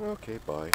okay, bye.